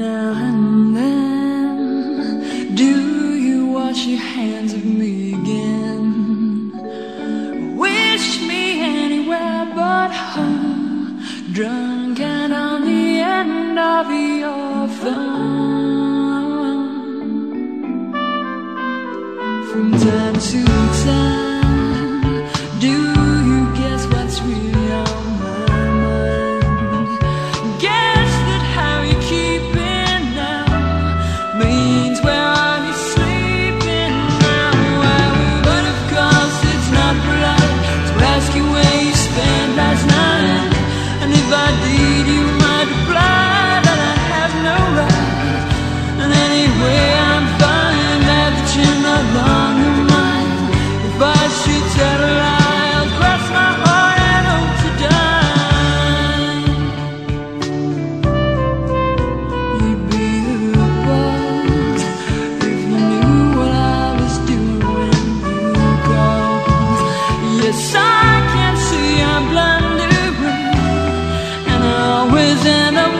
now and then Do you wash your hands of me again Wish me anywhere but home Drunk and on the end of your phone. and I'm.